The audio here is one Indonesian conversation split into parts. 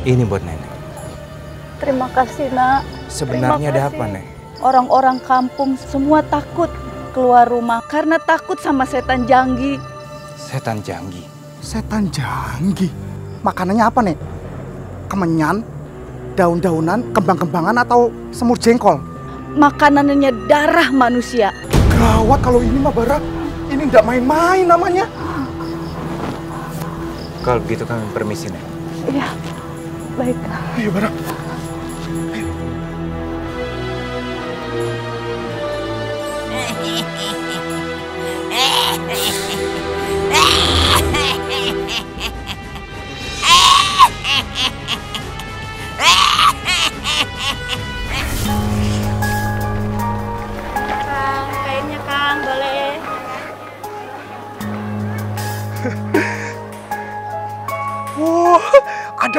Ini buat nenek. Terima kasih, Nak. Sebenarnya ada Terima apa, kasih. Nek? Orang-orang kampung semua takut keluar rumah karena takut sama setan janggi. Setan janggi. Setan janggi. Makanannya apa nih? Kemenyan, daun-daunan, kembang-kembangan atau semur jengkol? Makanannya darah manusia. Gawat kalau ini mah Bara. Ini ndak main-main namanya. Kalau begitu kami permisi, Nek. Iya, baik. Iya Bara.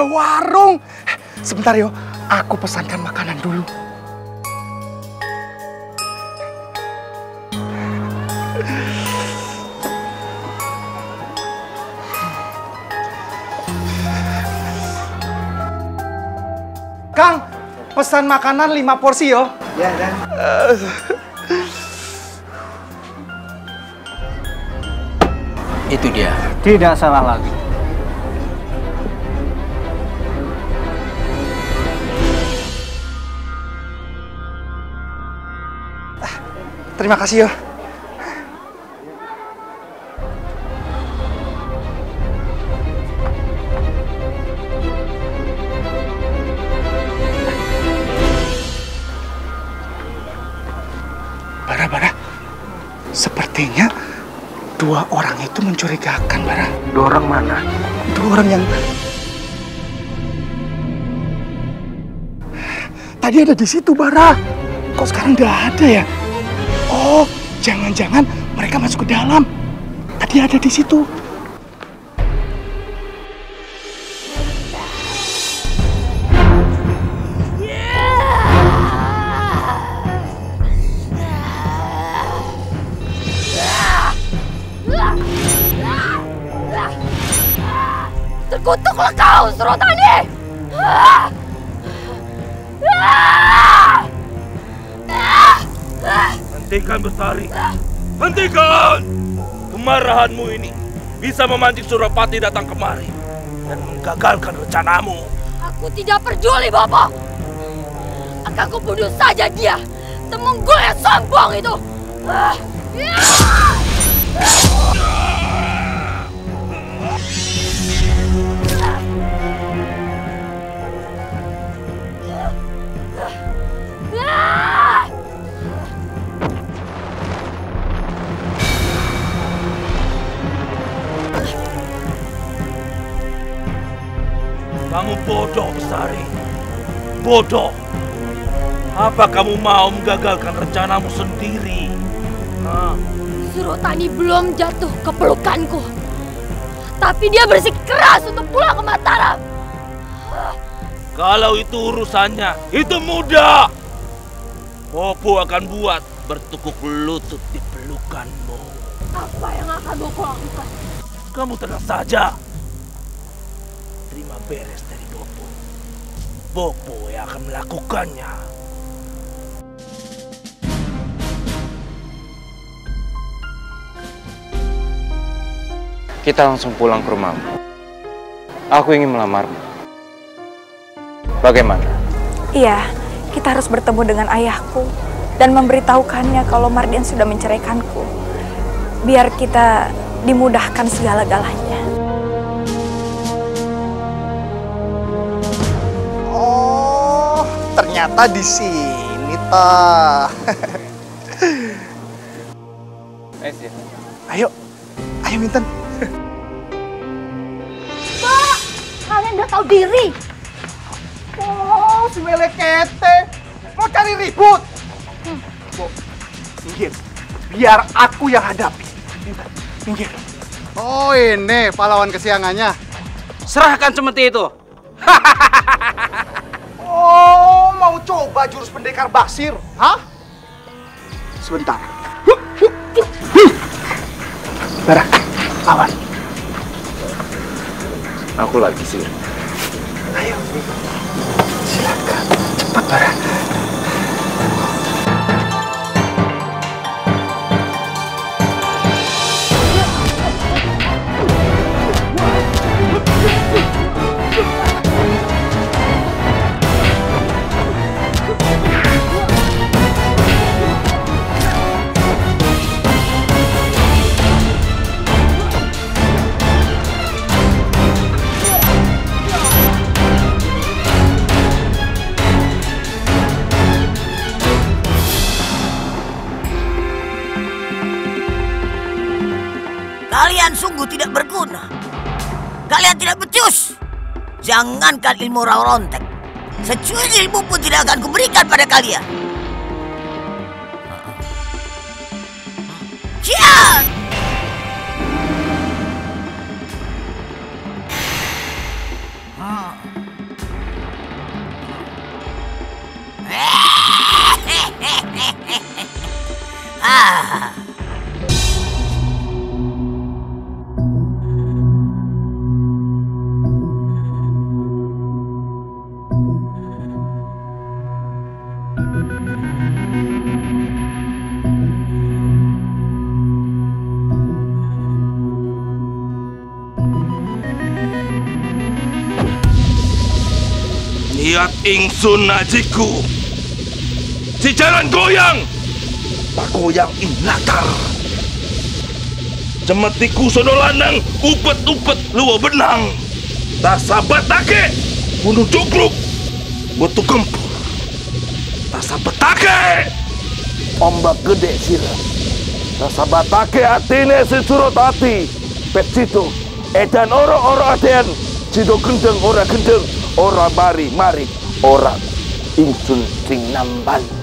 Ada warung. Sebentar yo, aku pesankan makanan dulu. Kang, pesan makanan 5 porsi yo. Ya, dan. Itu dia. Tidak salah lagi. Terima kasih yo. Bara, Bara. Sepertinya dua orang itu mencurigakan, Bara. Dua orang mana? Dua orang yang... Tadi ada di situ, Bara. Kok sekarang nggak ada ya? Oh, jangan-jangan mereka masuk ke dalam. Tadi ada di situ. Terkutuklah kau, Surotani! Hentikan Bestari. Hentikan! Kemarahanmu ini bisa memancing Surapati datang kemari dan menggagalkan rencanamu. Aku tidak peduli, Bapak! Akan kubunuh saja dia! Temenggul yang sombong itu! Ah! Ya! Ah! Bodoh. Apa kamu mau menggagalkan rencanamu sendiri? Hah? Surotani belum jatuh ke pelukanku. Tapi dia bersikeras untuk pulang ke Mataram. Kalau itu urusannya, itu mudah. Popo akan buat bertukuk lutut di pelukanmu. Apa yang akan Bopo lakukan? Kamu tenang saja. Terima beres. Bopo yang akan melakukannya. Kita langsung pulang ke rumahmu. Aku ingin melamarmu. Bagaimana? Iya, kita harus bertemu dengan ayahku dan memberitahukannya kalau Mardian sudah menceraikanku. Biar kita dimudahkan segala-galanya. Ternyata di sini. Eh, sih. Ayo, ayo Minten. Kalian udah tahu diri. Oh, si melekete. Mau cari ribut. Bo, minggir. Biar aku yang hadapi. Minten, minggir. Oh ini pahlawan kesiangannya. Serahkan semeti itu. Oh, mau coba jurus pendekar basir? Hah? Sebentar. Bara, lawan. Aku lagi sih. Ayo. Silakan. Cepat, Bara. Berguna. Kalian tidak becus. Jangankan ilmu rontek. Secuil ilmu pun tidak akan kuberikan pada kalian. Niat ingsun najiku. Si jalan goyang. Pagoyang ing latar. Cemetiku sono lanang, upet-upet luwa benang. Tak sabat take, bunuh cukruk. Butuh gempur. Tak sabat take. Ombak gede sila. Tak sabat take atine si surut hati. Pet situ, edan oro-oro aden. Sido gendeng ora gendeng, ora mari mari, ora ingsun sing nambane.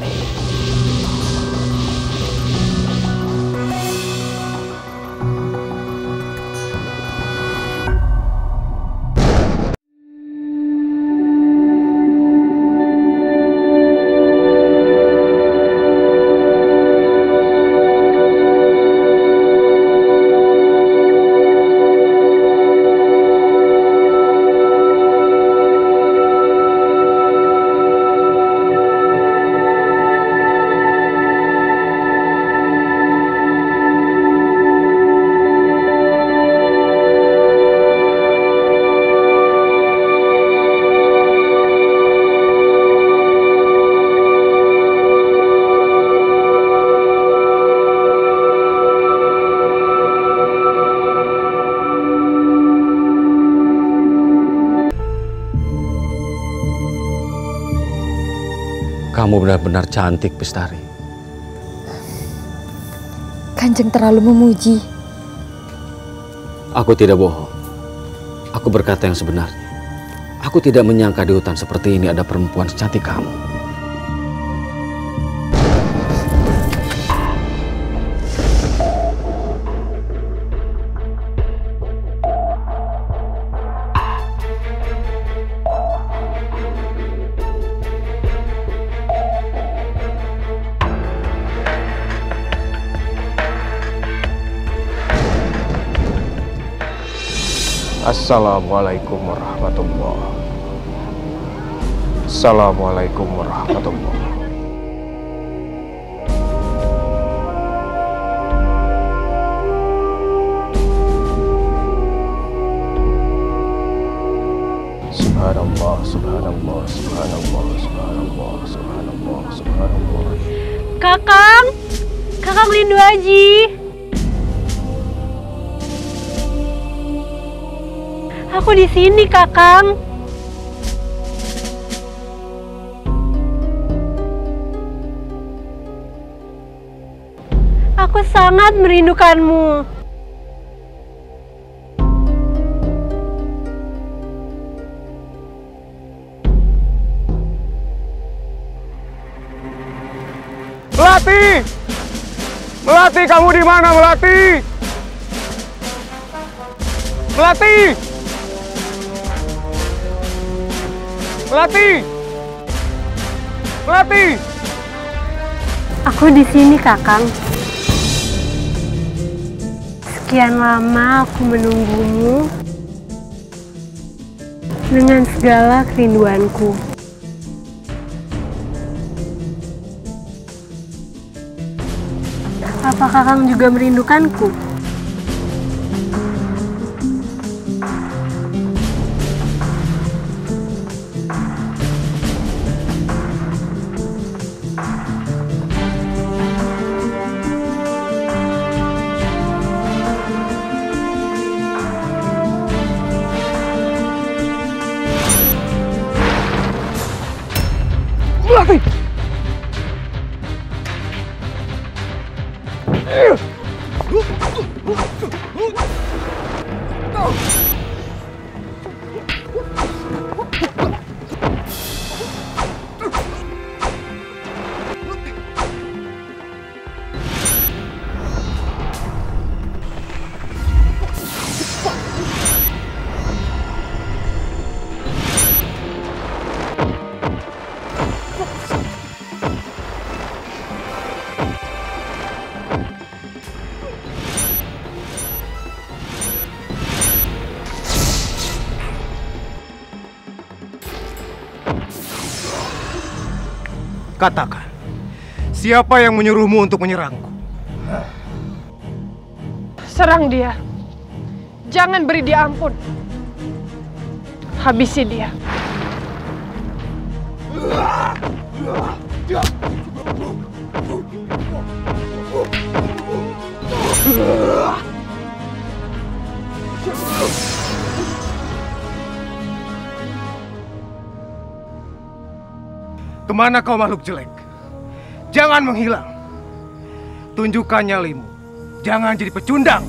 Kamu benar-benar cantik, Bestari. Kanjeng terlalu memuji. Aku tidak bohong. Aku berkata yang sebenarnya. Aku tidak menyangka di hutan seperti ini ada perempuan secantik kamu. Assalamualaikum warahmatullahi Assalamualaikum warahmatullahi Subhanallah, subhanallah, subhanallah, subhanallah, subhanallah, subhanallah. Kakang, Kakang Lindu Aji. Aku di sini, Kakang. Aku sangat merindukanmu. Melati! Melati, kamu di mana, Melati? Melati! Melati! Melati! Aku di sini, Kakang. Sekian lama aku menunggumu. dengan segala kerinduanku. Apakah Kakang juga merindukanku? Katakan, siapa yang menyuruhmu untuk menyerangku? Serang dia. Jangan beri dia ampun. Habisi dia. Ke mana kau makhluk jelek? Jangan menghilang. Tunjukkan nyalimu. Jangan jadi pecundang.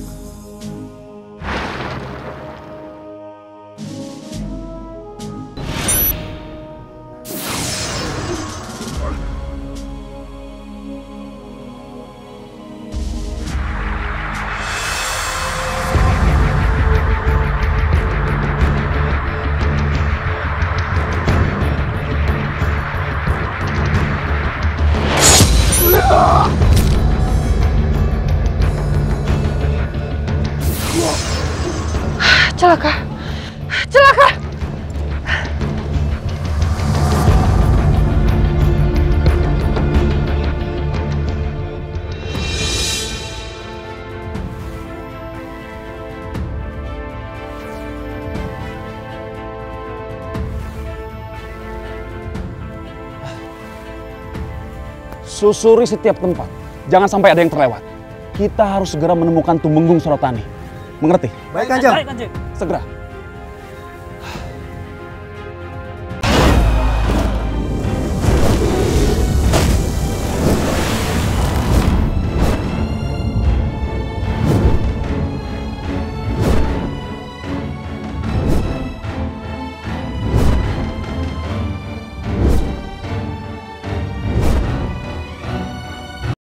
Susuri setiap tempat. Jangan sampai ada yang terlewat. Kita harus segera menemukan Tumenggung Sorotani. Mengerti? Baik, Kanjeng. Segera.